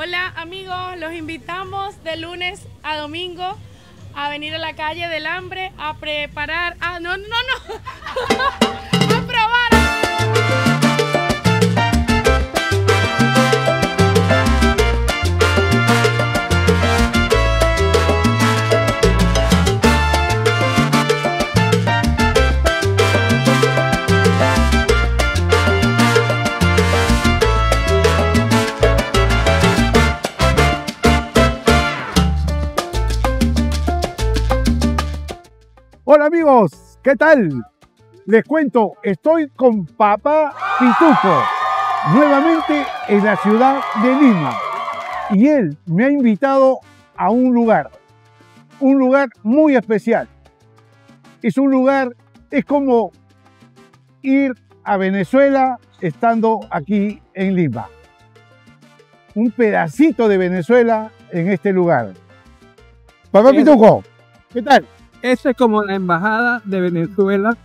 Hola amigos, los invitamos de lunes a domingo a venir a la calle del hambre a preparar. Ah, no, no, no. Hola amigos, ¿qué tal? Les cuento, estoy con Papá Pituco, nuevamente en la ciudad de Lima. Y él me ha invitado a un lugar, un lugar muy especial. Es un lugar, es como ir a Venezuela estando aquí en Lima. Un pedacito de Venezuela en este lugar. Papá Pituco, ¿qué tal? Eso es como la embajada de Venezuela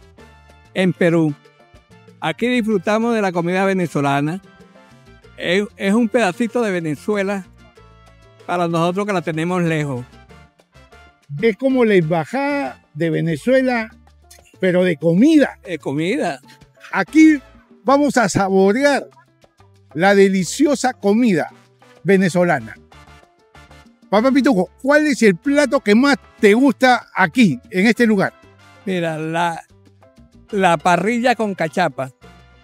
en Perú. Aquí disfrutamos de la comida venezolana. Es, es un pedacito de Venezuela para nosotros que la tenemos lejos. Es como la embajada de Venezuela, pero de comida. De comida. Aquí vamos a saborear la deliciosa comida venezolana. Papá Pituco, ¿cuál es el plato que más te gusta aquí, en este lugar? Mira, la, la parrilla con cachapa.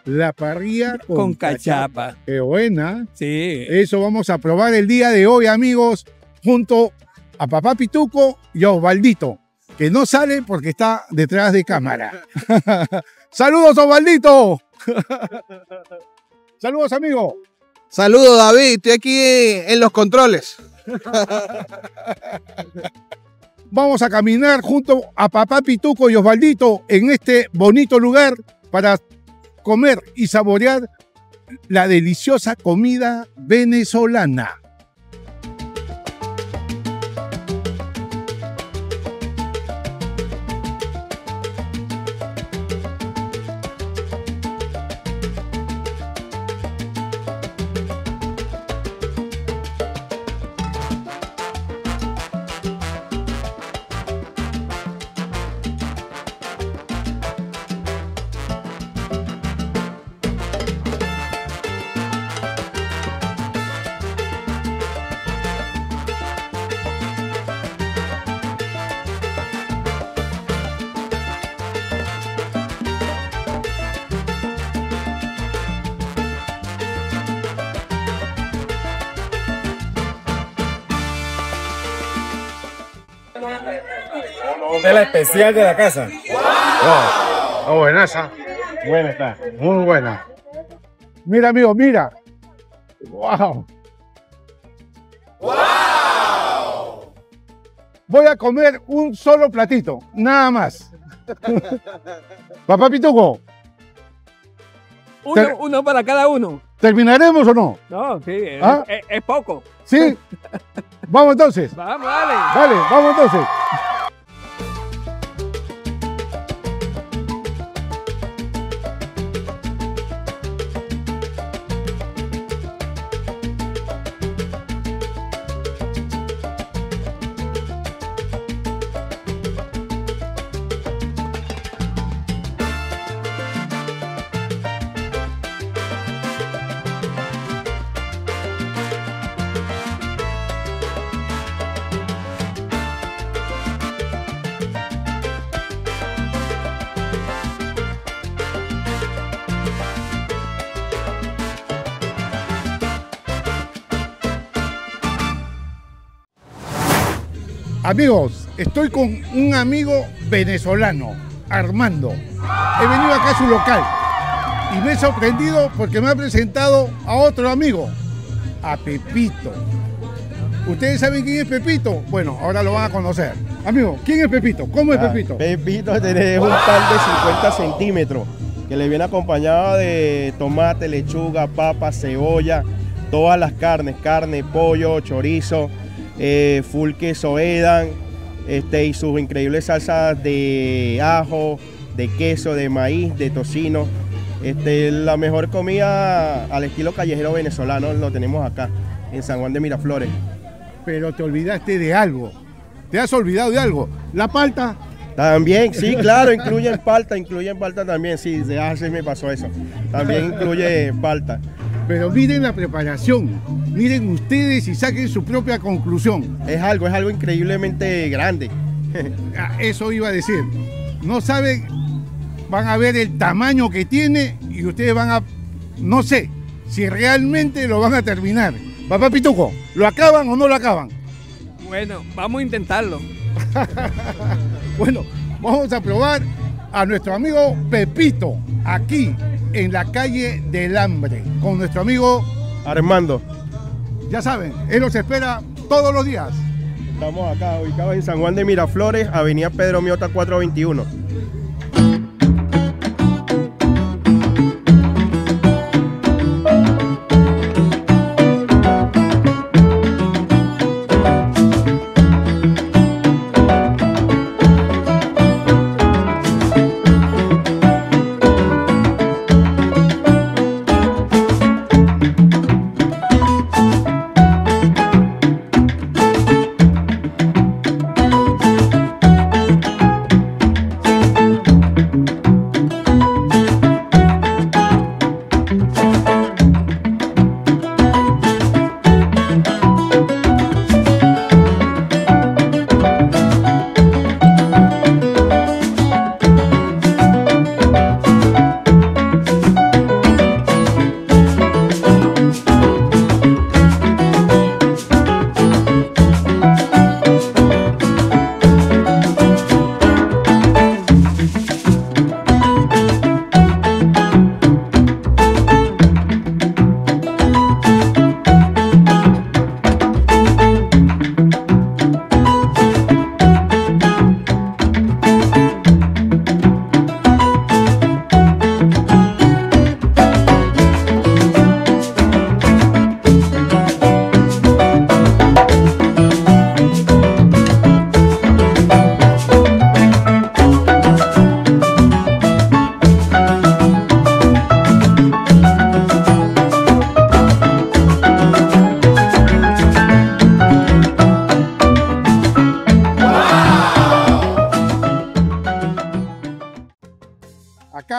La parrilla con, Con cachapa. Qué buena. Sí. Eso vamos a probar el día de hoy, amigos, junto a Papá Pituco y a Osvaldito, que no sale porque está detrás de cámara. ¡Saludos, Osvaldito! ¡Saludos, amigo! Saludos David, estoy aquí en los controles. Vamos a caminar junto a Papá Pituco y Osvaldito en este bonito lugar para comer y saborear la deliciosa comida venezolana. De la especial de la casa. Oh, buena esa. Buena está. Muy buena. Mira, amigo, mira. Wow. Voy a comer un solo platito, nada más. Papá Pituco, Uno, para cada uno. ¿terminaremos o no? No, sí, es, ¿Ah? es- es poco. ¿Sí? Vamos entonces. Vamos, dale. Dale, vamos entonces. Amigos, estoy con un amigo venezolano, Armando. He venido acá a su local y me he sorprendido porque me ha presentado a otro amigo, a Pepito. ¿Ustedes saben quién es Pepito? Bueno, ahora lo van a conocer. Amigo, ¿quién es Pepito? ¿Cómo es Ah, Pepito? Pepito tenés un pan de 50 centímetros que le viene acompañado de tomate, lechuga, papa, cebolla, todas las carnes, carne, pollo, chorizo, eh, full queso edam, este, y sus increíbles salsas de ajo, de queso, de maíz, de tocino. Este, la mejor comida al estilo callejero venezolano lo tenemos acá. en San Juan de Miraflores. Pero te olvidaste de algo. Te has olvidado de algo. La palta. También, sí, claro, incluye palta, incluye palta también, sí, de hace me pasó eso. También incluye palta. Pero miren la preparación. Miren ustedes y saquen su propia conclusión. Es algo, es algo increíblemente grande. Ah, Eso iba a decir. No saben, van a ver el tamaño que tiene y ustedes van a, no sé, si realmente lo van a terminar. Papá Pituco, ¿lo acaban o no lo acaban? Bueno, vamos a intentarlo. Bueno, vamos a probar a nuestro amigo Pepito, aquí en la calle del hambre, con nuestro amigo, Armando, ya saben, él los espera todos los días. estamos acá ubicados en San Juan de Miraflores, Avenida Pedro Miota 421.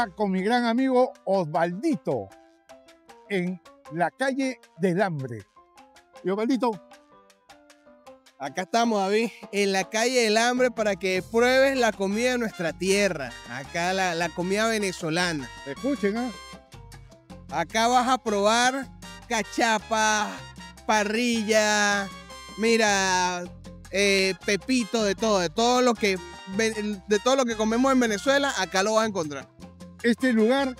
Acá con mi gran amigo Osvaldito, en la calle del hambre. Y Osvaldito, Acá estamos, David, en la calle del hambre para que pruebes la comida de nuestra tierra. Acá la, la comida venezolana. escuchen, ¿ah? Acá vas a probar cachapa, parrilla, mira, eh, pepito, de todo, de todo lo que de todo lo que comemos en Venezuela, acá lo vas a encontrar. Este lugar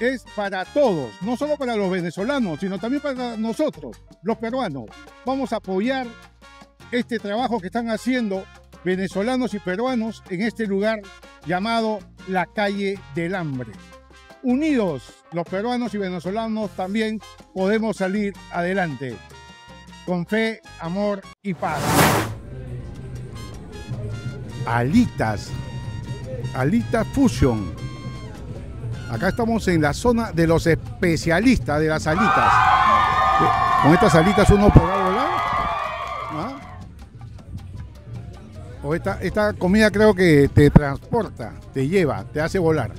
es para todos, no solo para los venezolanos, sino también para nosotros, los peruanos. Vamos a apoyar este trabajo que están haciendo venezolanos y peruanos en este lugar llamado la calle del hambre. Unidos, los peruanos y venezolanos también podemos salir adelante, con fe, amor y paz. Alitas, Alitas Fusion. Acá estamos en la zona de los especialistas de las alitas. Con estas alitas uno podrá volar. O esta, esta comida creo que te transporta, te lleva, te hace volar.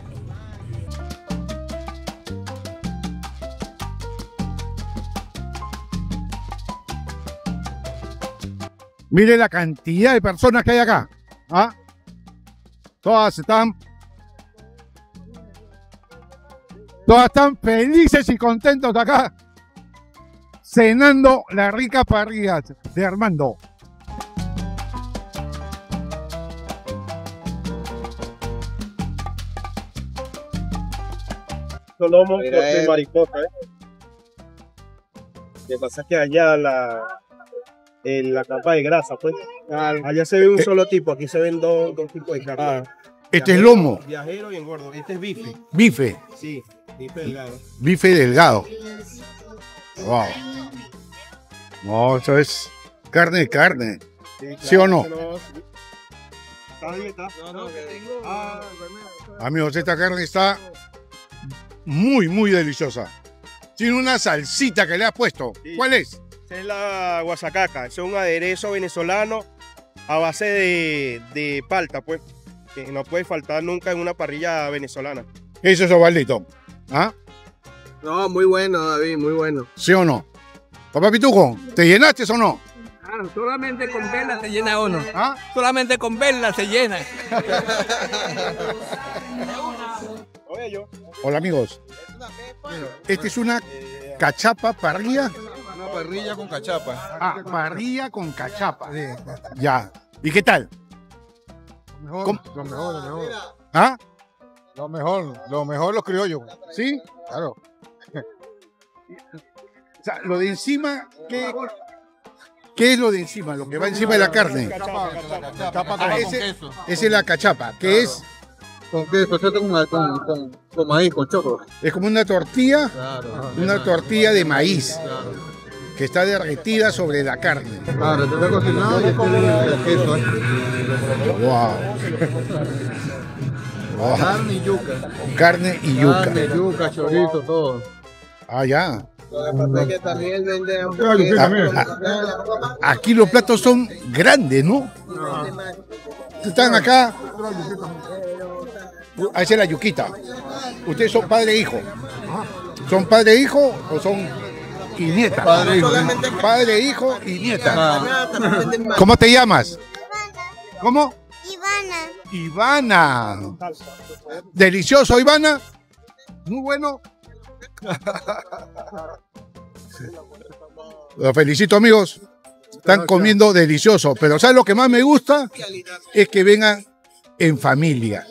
Mire la cantidad de personas que hay acá. ¿Ah? Todas están Todas están felices y contentos acá, cenando la rica parrilla de Armando. Corte él. mariposa, ¿eh? Que pasa es que allá la, en la capa de grasa, pues. Allá se ve un solo tipo, aquí se ven dos, dos tipos de carne. Este es lomo, Viajero y engordo. Este es bife. bife, Sí, bife delgado. bife delgado. Wow. No, eso es carne de carne. ¿Sí o no? Está bien, está. Ah, Amigos, esta carne está muy, muy deliciosa. Tiene una salsita que le has puesto. Sí. ¿Cuál es? Es la guasacaca. Es un aderezo venezolano a base de, de palta, pues. Que no puede faltar nunca en una parrilla venezolana. ¿Qué dice Osvaldito? ¿Ah? No, muy bueno, David, muy bueno. ¿Sí o no? Papá Pitujo, ¿te llenaste o no? Claro, solamente con verla se llena uno. ¿Ah? Solamente con verla se llena. Hola amigos. Esta es una cachapa parrilla. Una parrilla con cachapa. Ah, parrilla con cachapa. Ya. ¿Y qué tal? Mejor. Lo mejor, lo mejor. ¿Ah? Lo mejor, lo mejor los criollos. ¿Sí? Claro. O sea, lo de encima, ¿qué, qué es lo de encima? Lo que va encima de la carne. Cachapa, cachapa Ah, ese- es la cachapa, que es, Con queso, ¿cierto? Con, con, con, con maíz, con choclo. es como una tortilla, Claro. una tortilla de maíz Claro. que está derretida sobre la carne. Claro, este está cocinado y este es el queso. Wow. Wow. Carne y yuca. Carne y yuca. Carne, yuca, chorizo, todo. Ah, ya. Lo que pasa es que también él vende un Claro, usted también. Aquí los platos son grandes, ¿no? Están acá. Ahí es la yuquita. ¿Ustedes son padre e hijo? ¿Son padre e hijo o son y nieta? Padre, hijo. Padre, hijo y nieta. Ah. ¿Cómo te llamas? ¿Cómo? Ivana, Ivana. Delicioso, Ivana. Muy bueno. Los felicito, amigos. Están comiendo delicioso. Pero ¿sabes lo que más me gusta? Es que vengan en familia.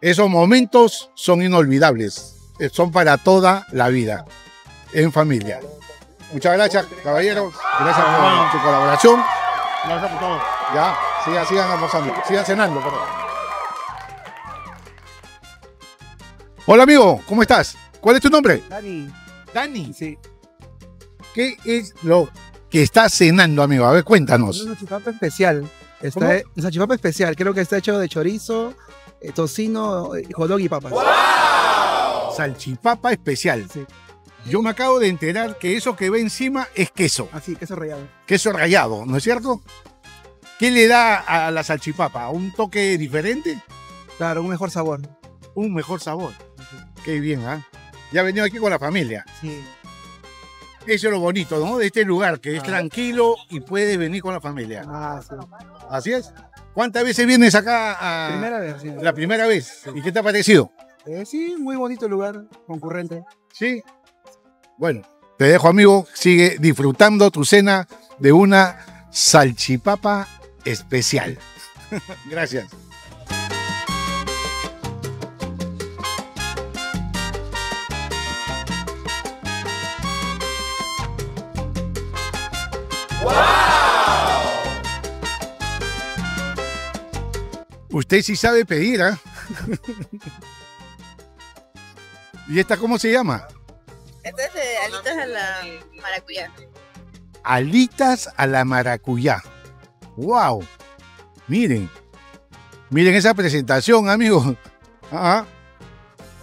Esos momentos son inolvidables. Eh, Son para toda la vida. En familia. Muchas gracias, caballeros. Gracias por su colaboración. Gracias por todo. Ya, sigan, sigan almorzando, sigan cenando, perdón. Hola amigo, ¿cómo estás? ¿Cuál es tu nombre? Dani, Dani. sí. ¿Qué es lo que estás cenando, amigo? A ver, Es cuéntanos. una salchipapa especial. Está, salchipapa especial. Creo que está hecho de chorizo, eh, tocino, eh, hot dog y papas. Salchipapa especial. Sí. Yo me acabo de enterar que eso que ve encima es queso, Así, queso rallado. queso rallado, ¿no es cierto? ¿Qué le da a la salchipapa? ¿Un toque diferente? Claro, un mejor sabor. Un mejor sabor. Qué bien, ¿ah? Ya venido aquí con la familia. Sí. Eso es lo bonito, ¿no? De este lugar, que es Ah. tranquilo y puedes venir con la familia. Ah, sí. Así es. ¿Cuántas veces vienes acá a Primera vez, sí. la primera vez? ¿Y qué te ha parecido? Eh, sí, muy bonito el lugar, concurrente. Sí. Bueno, te dejo, amigo. Sigue disfrutando tu cena de una salchipapa especial. Gracias. Usted sí sabe pedir, ¿ah? ¿Y esta cómo se llama? esto es de alitas a la maracuyá. alitas a la maracuyá. ¡Wow! Miren, miren esa presentación, amigos. Ah,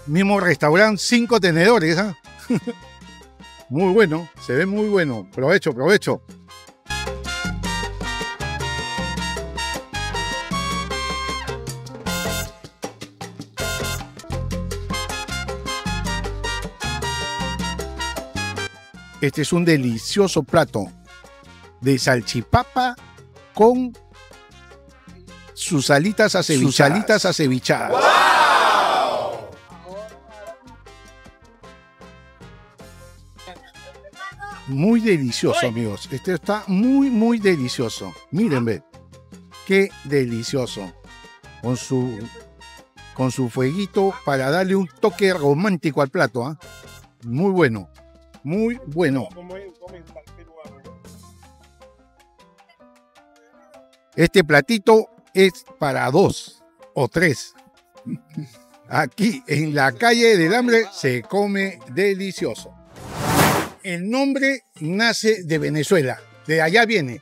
mismo restaurante, cinco tenedores. ¿ah? muy bueno, se ve muy bueno. Provecho, provecho. Este es un delicioso plato de salchipapa con sus alitas acevichadas. Sus alitas acevichadas. Muy delicioso, amigos. Este está muy, muy delicioso. Miren, ve. Qué delicioso. Con su, con su fueguito para darle un toque romántico al plato. ¿ah? Muy bueno. Muy bueno. Este platito es para dos o tres. Aquí en la calle del hambre se come delicioso. El nombre nace de Venezuela. De allá viene.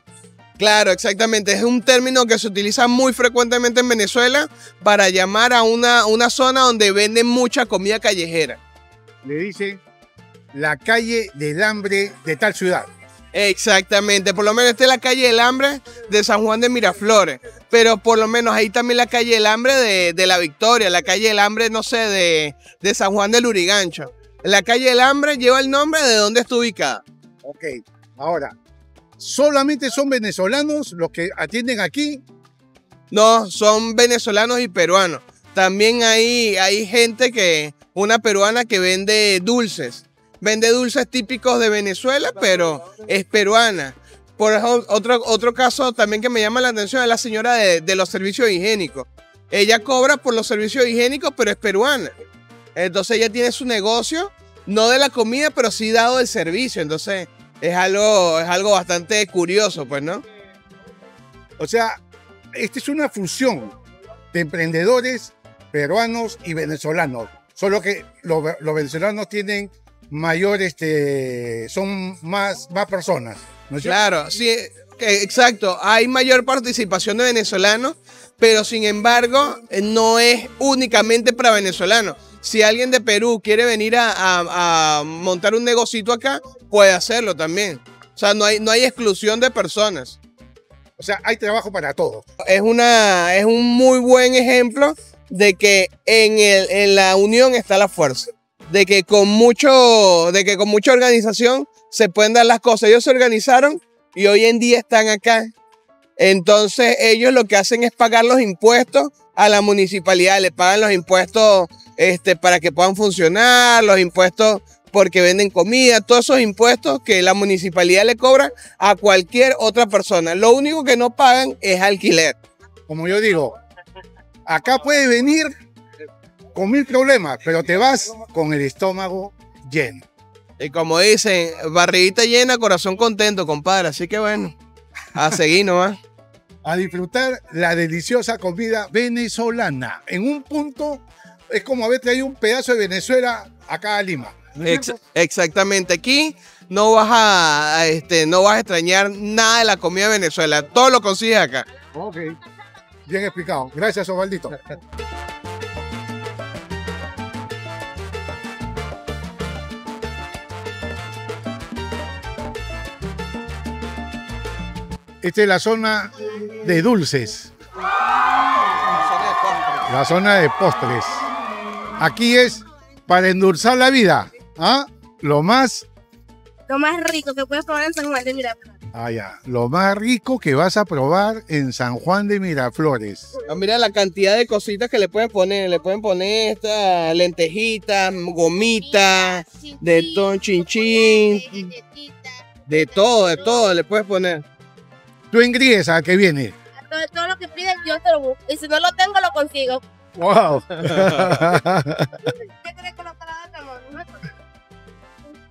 Claro, exactamente. Es un término que se utiliza muy frecuentemente en Venezuela para llamar a una, una zona donde venden mucha comida callejera. Le dicen la calle del hambre de tal ciudad. Exactamente, por lo menos esta es la calle del hambre de San Juan de Miraflores, pero por lo menos ahí también la calle del hambre de, de la Victoria, la calle del hambre, no sé, de, de San Juan del Lurigancho. La calle del hambre lleva el nombre de donde está ubicada. Ok, ahora, ¿solamente son venezolanos los que atienden aquí? No, son venezolanos y peruanos. También hay, hay gente que, una peruana que vende dulces. Vende dulces típicos de Venezuela, pero es peruana. Por otro, otro caso también que me llama la atención es la señora de, de los servicios higiénicos. Ella cobra por los servicios higiénicos, pero es peruana. Entonces ella tiene su negocio, no de la comida, pero sí dado el servicio. Entonces es algo, es algo bastante curioso, pues, ¿no? O sea, esta es una fusión de emprendedores peruanos y venezolanos. Solo que los, los venezolanos tienen mayor, este, son más, más personas. ¿no es cierto? Claro, sí, que- exacto. Hay mayor participación de venezolanos, pero sin embargo eh, no es únicamente para venezolanos. Si alguien de Perú quiere venir a, a- a montar un negocito acá, puede hacerlo también. O sea, no hay, no hay exclusión de personas. O sea, hay trabajo para todos. Es, una, es un muy buen ejemplo de que en, el- en la unión está la fuerza. De que, con mucho, de que con mucha organización se pueden dar las cosas. Ellos se organizaron y hoy en día están acá. Entonces ellos lo que hacen es pagar los impuestos a la municipalidad. Le pagan los impuestos este, para que puedan funcionar, los impuestos porque venden comida, todos esos impuestos que la municipalidad le cobra a cualquier otra persona. Lo único que no pagan es alquiler. Como yo digo, acá puedes venir con mil problemas, pero te vas con el estómago lleno. Y como dicen, barriguita llena, corazón contento, compadre. Así que bueno, a seguir nomás. A disfrutar la deliciosa comida venezolana. En un punto es como haber traído un pedazo de Venezuela acá a Lima. ¿no es Ex- exactamente. Aquí no vas a, a, este, no vas a extrañar nada de la comida de Venezuela. Todo lo consigues acá. Ok. Bien explicado. Gracias, Osvaldito. Esta es la zona de dulces, la zona de postres. Aquí es para endulzar la vida. ¿ah? Lo más, Lo más rico que puedes probar en San Juan de Miraflores. ah, ya, lo más rico que vas a probar en San Juan de Miraflores. Ah, Mira la cantidad de cositas que le pueden poner. Le pueden poner esta lentejita, gomita, de todo, chinchín, de todo, de todo le puedes poner. Tú engríes a que viene. Todo, todo lo que pides yo te lo busco. Y si no lo tengo, lo consigo. ¡Wow! ¿Qué crees que lo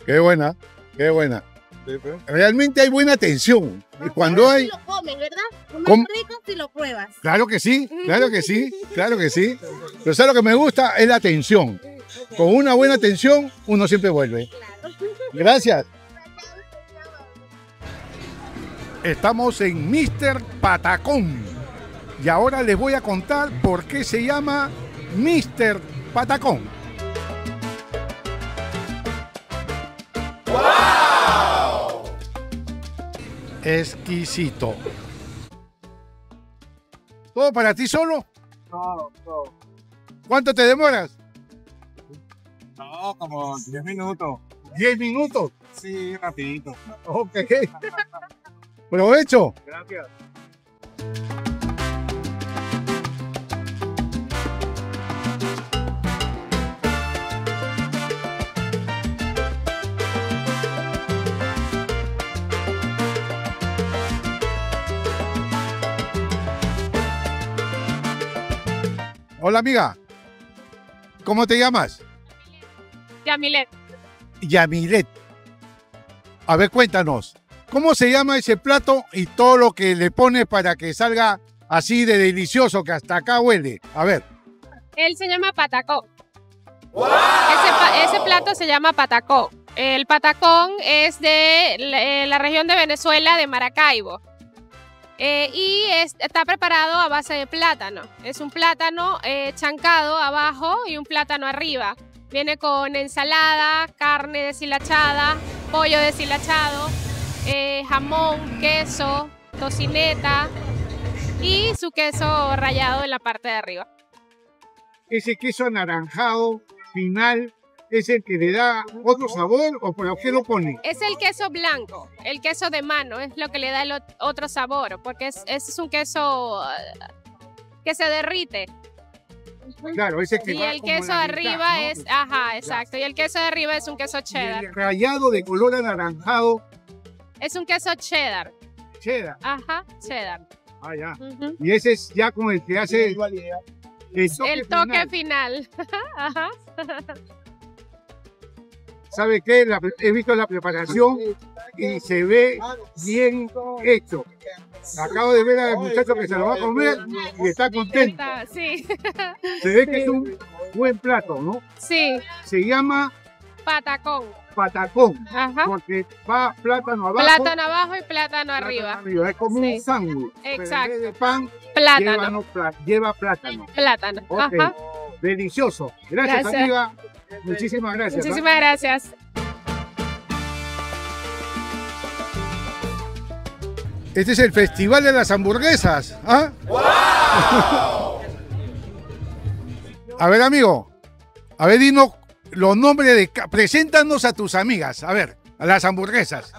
qué buena, qué buena. Realmente hay buena atención. Y cuando hay, Si lo comes, ¿verdad? ¿Cómo? rico si lo pruebas. claro que sí, claro que sí, claro que sí. Pero ¿sabes lo que me gusta? Es la atención. Con una buena atención, uno siempre vuelve. Gracias. Estamos en Mr. Patacón. Y ahora les voy a contar por qué se llama Mr. Patacón. Exquisito. ¿Todo para ti solo? No, no. ¿Cuánto te demoras? No, como 10 minutos. ¿10 minutos? Sí, rapidito. Ok. Provecho. Gracias. Hola amiga. ¿Cómo te llamas? Yamilet. Yamilet. A ver, cuéntanos. ¿Cómo se llama ese plato y todo lo que le pones para que salga así de delicioso que hasta acá huele? A ver. Él se llama patacón. Ese, plato se llama patacón. El patacón es de la, eh, la región de Venezuela, de Maracaibo. Eh, y es- está preparado a base de plátano. Es un plátano eh, chancado abajo y un plátano arriba. Viene con ensalada, carne deshilachada, pollo deshilachado. Eh, jamón, queso, tocineta y su queso rallado en la parte de arriba. Ese queso anaranjado final es el que le da otro sabor o por qué lo pone? Es el queso blanco, el queso de mano, es lo que le da el ot- otro sabor, porque es, un queso eh, que se derrite. Claro, ese que Y va el como queso de mitad, arriba ¿no? es, ajá, exacto. Y el queso de arriba es un queso cheddar. El rayado de color anaranjado, Es un queso cheddar. cheddar. Ajá, cheddar. Ah, ya. Y ese es ya como el que hace el toque, El toque final. final. Ajá. ¿Sabe qué? La- he visto la preparación y se ve bien hecho. Acabo de ver al muchacho que se lo va a comer y está contento. Está- Sí, Se ve que es un buen plato, ¿no? sí, Se llama patacón. Patacón, Ajá. porque va plátano abajo. Plátano abajo y plátano plátano arriba. Es como Sí. un sándwich. pero en Exacto. vez de pan, Plátano. lleva, plátano. Plátano. Ajá. Delicioso. Gracias, Gracias. amiga. Muchísimas gracias. ¿ah? Muchísimas gracias. Este es el Festival de las Hamburguesas. ¿ah? a ver, amigo. A ver, dinos los nombres de... Preséntanos a tus amigas. A ver, las hamburguesas.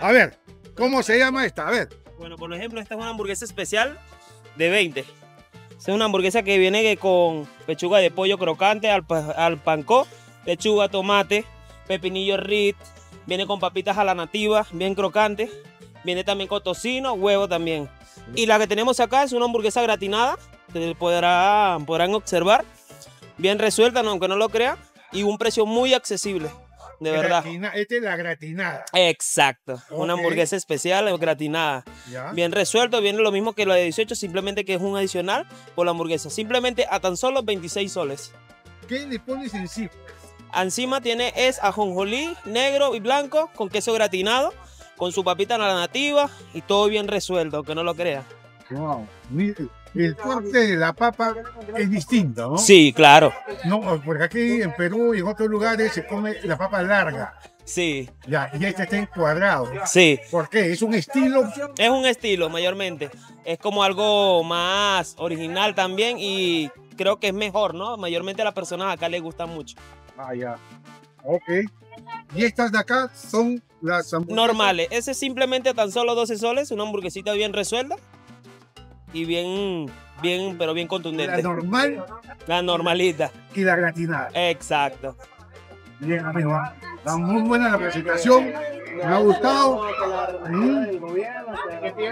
A ver, ¿cómo se llama esta? A ver. Bueno, por ejemplo, esta es una hamburguesa especial de 20. Esta es una hamburguesa que viene con pechuga de pollo crocante al, al pancó, lechuga, tomate, pepinillo rit, viene con papitas a la nativa, bien crocante, viene también con tocino, huevo también. Y la que tenemos acá es una hamburguesa gratinada, que podrá, podrán observar, bien resuelta, aunque no lo crean, y un precio muy accesible, de verdad. Esta es la gratinada. Exacto, una hamburguesa especial gratinada. ¿ya? Bien resuelto, viene lo mismo que la de 18, simplemente que es un adicional por la hamburguesa. Simplemente a tan solo 26 soles. ¿Qué le pones encima? Encima tiene es ajonjolí negro y blanco con queso gratinado, con su papita a la nativa y todo bien resuelto, aunque no lo crea. Wow. Mire, El corte de la papa es distinto, ¿no? Sí, claro. No, porque aquí en Perú y en otros lugares se come la papa larga. Sí, Ya, y este está en cuadrado. sí. ¿Por qué? Es un estilo. Es un estilo mayormente. Es como algo más original también y creo que es mejor, ¿no? Mayormente a las personas acá les gusta mucho. Ah, ya. Ok. Y estas de acá son las hamburguesas. normales. Ese es simplemente tan solo 12 soles, una hamburguesita bien resuelta y bien, bien, pero bien La contundente. normal La normalita. y la gratinada. Exacto. Bien, amigo. Está muy buena la presentación. Me ha gustado. Mm.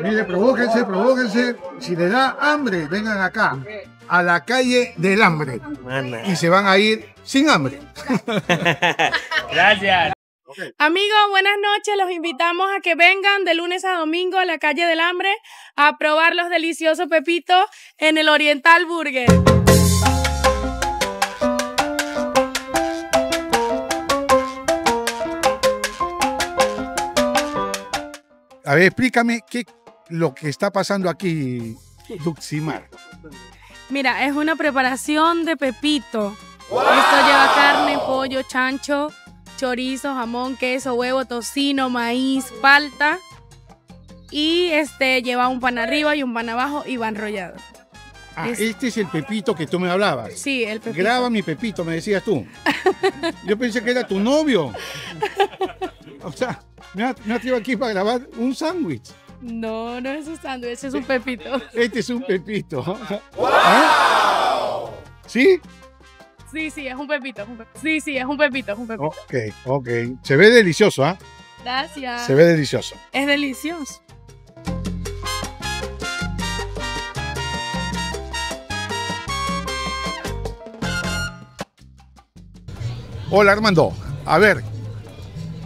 Mire, provóquense, provóquense. Si les da hambre, vengan acá, a la calle del hambre. Y se van a ir sin hambre. Gracias. Amigos, buenas noches. Los invitamos a que vengan de lunes a domingo a la calle del Hambre a probar los deliciosos pepitos en el Oriental Burger. A ver, explícame qué lo que está pasando aquí, Duximar. Mira, es una preparación de pepito. Esto lleva carne, pollo, chancho, chorizo, jamón, queso, huevo, tocino, maíz, palta. Y este lleva un pan arriba y un pan abajo y va enrollado. Ah, Es- este es el pepito que tú me hablabas. Sí, el pepito. Graba mi pepito, me decías tú. Yo pensé que era tu novio. O sea, me ha, me ha traído aquí para grabar un sándwich. No, no es un sándwich, es un pepito. Este es un pepito. ¿Ah? ¿Sí? Sí, sí, es un pepito. es un pe- Sí, sí, es un pepito, es un pepito. Ok, ok. Se ve delicioso, ¿ah? Gracias. Se ve delicioso. Es delicioso. Hola Armando, a ver,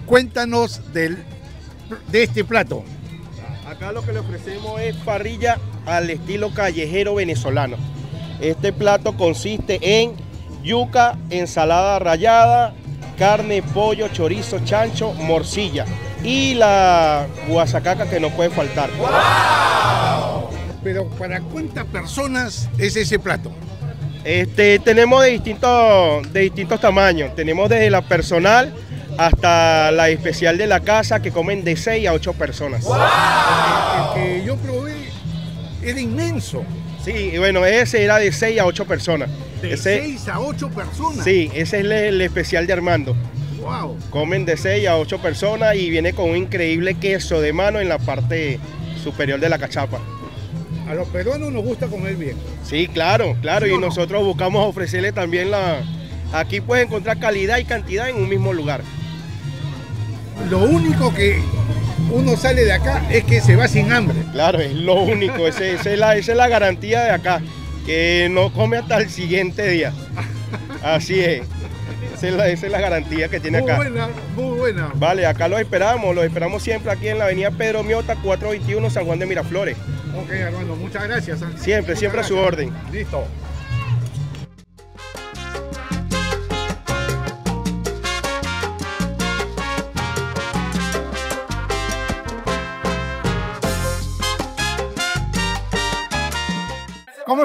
cuéntanos del, de este plato. Acá lo que le ofrecemos es parrilla al estilo callejero venezolano. Este plato consiste en yuca, ensalada rallada, carne, pollo, chorizo, chancho, morcilla y la guasacaca que no puede faltar. Pero ¿para cuántas personas es ese plato? Este, tenemos de distintos, de distintos tamaños. Tenemos desde la personal hasta la especial de la casa que comen de 6 a 8 personas. El que yo probé era inmenso. Sí, y bueno, ese era de 6 a 8 personas. De Ese- 6 a 8 personas. Sí, ese es el, el especial de Armando. Wow. Comen de 6 a 8 personas y viene con un increíble queso de mano en la parte superior de la cachapa. A los peruanos nos gusta comer bien. Sí, claro, claro. ¿Sí o Y no? nosotros buscamos ofrecerle también la... Aquí puedes encontrar calidad y cantidad en un mismo lugar. Lo único que uno sale de acá es que se va sin hambre. Claro, es lo único. Esa, es la, esa es la garantía de acá. Que no come hasta el siguiente día. Así es. Esa es la, esa es la garantía que tiene Muy acá. buena, muy buena. Vale, acá los esperamos. Los esperamos siempre aquí en la avenida Pedro Miota, 421, San Juan de Miraflores. Ok, Armando, muchas gracias. Siempre, Muchas siempre a su orden. Listo.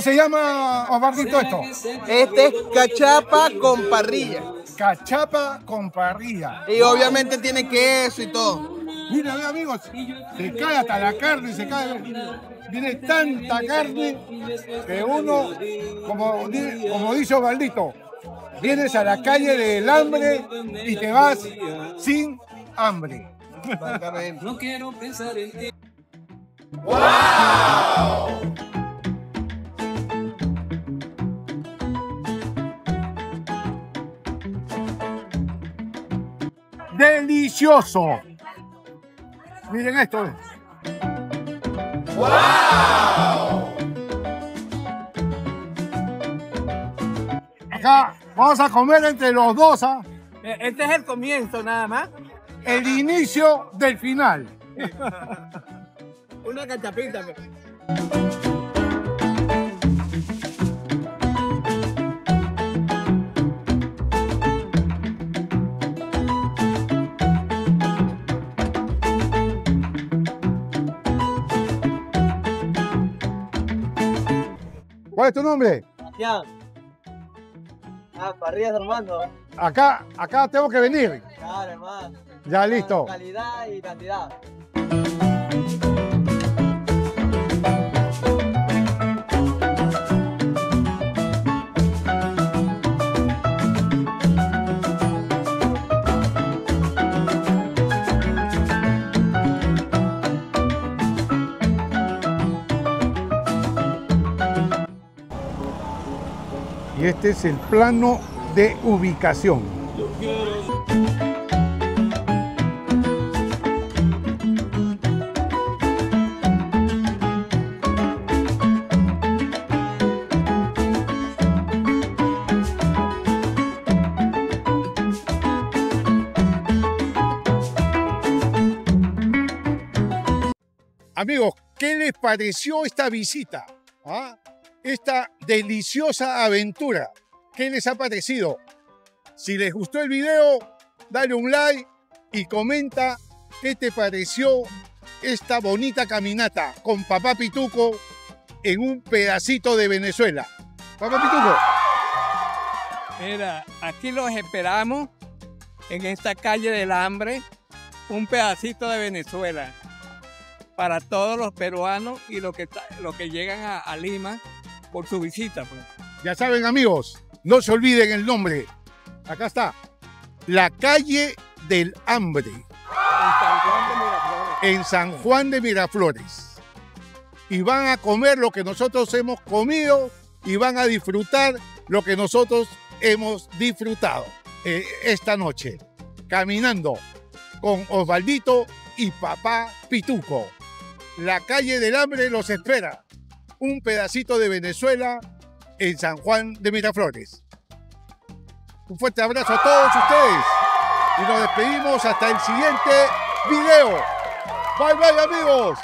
Se llama, Osvaldito, esto? Este es cachapa con parrilla. Cachapa con parrilla. Y obviamente tiene queso y todo. Mira, ve, amigos, se cae hasta la carne, se cae. Viene tanta carne que uno, como, como dice Osvaldito, vienes a la calle del hambre y te vas sin hambre. No quiero pensar en ti. ¡Delicioso! Miren esto. Acá vamos a comer entre los dos, ¿ah? Este es el comienzo nada más. El inicio del final. Una cachapita. ¿Cuál es tu nombre? Ya. Ah, parrillas Armando. Acá, acá tengo que venir. Claro, hermano. Ya listo. Calidad y cantidad. Este es el plano de ubicación. Amigos, ¿qué les pareció esta visita? ¿Ah? Esta deliciosa aventura. ¿Qué les ha parecido? Si les gustó el video, dale un like y comenta qué te pareció esta bonita caminata con Papá Pituco en un pedacito de Venezuela. Papá Pituco. Mira, aquí los esperamos en esta calle del hambre, un pedacito de Venezuela para todos los peruanos y los que, los que llegan a Lima por su visita. pues. Ya saben amigos, no se olviden el nombre. Acá está. La calle del hambre. En San Juan de Miraflores. Y van a comer lo que nosotros hemos comido y van a disfrutar lo que nosotros hemos disfrutado eh, esta noche. Caminando con Osvaldito y papá Pituco. La calle del hambre los espera. Un pedacito de Venezuela en San Juan de Miraflores. Un fuerte abrazo a todos ustedes y nos despedimos hasta el siguiente video. Bye bye amigos.